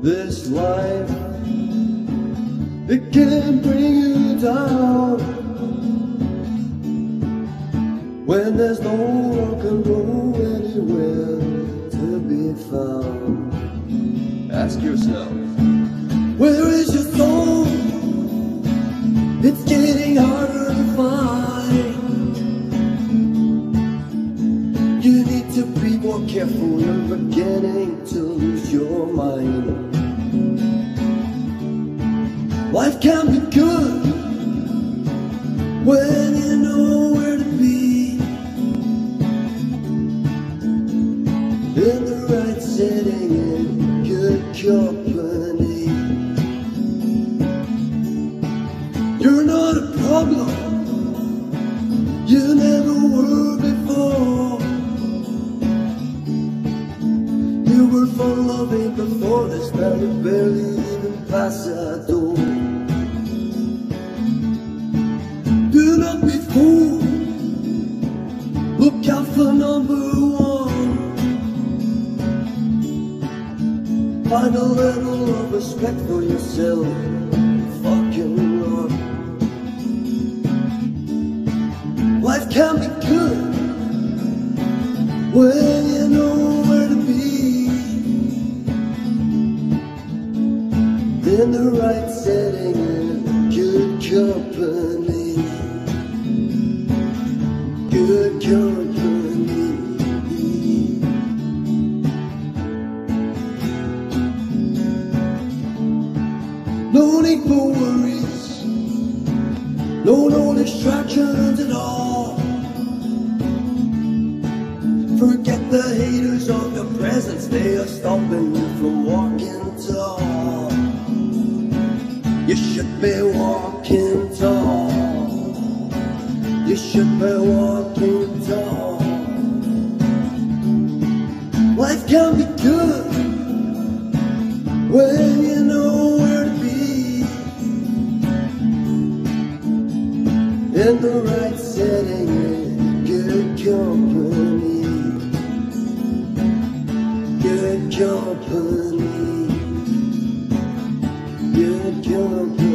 This life, it can bring you down when there's no rock and roll anywhere to be found. Ask yourself, where is your soul? It's getting harder to find. You need to be more careful, you're beginning to lose your Life can be good when you know where to be. In the right setting, in good company. You're not a problem. You never were before. You were fun loving before this, now you barely even pass a door. Find a little of respect for yourself. Fucking run. Life can be good when you know where to be. In the right setting and good company. No need for worries. No, no distractions at all. Forget the haters of your presence, they are stopping you from walking tall. You should be walking tall. You should be walking tall. Life can be good when you know In the right setting, in good company. Good company. Good company.